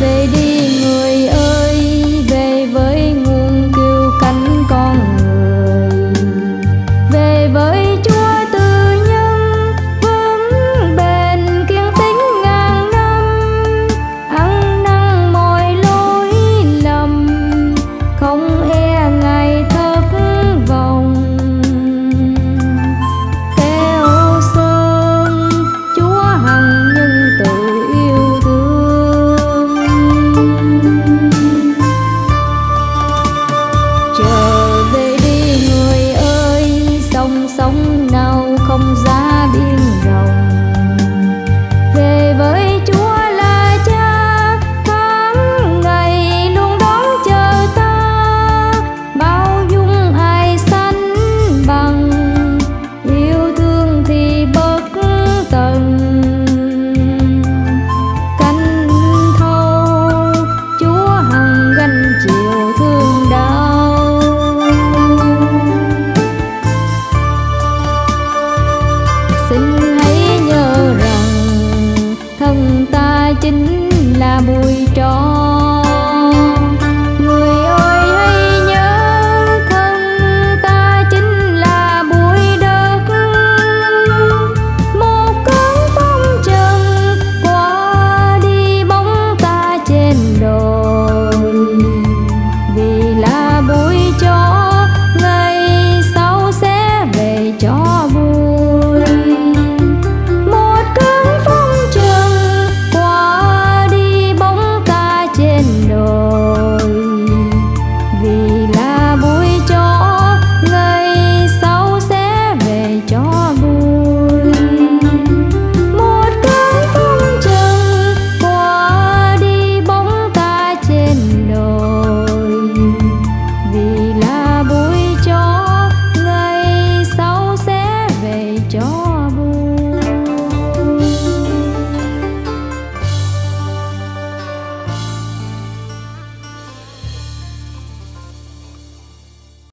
美丽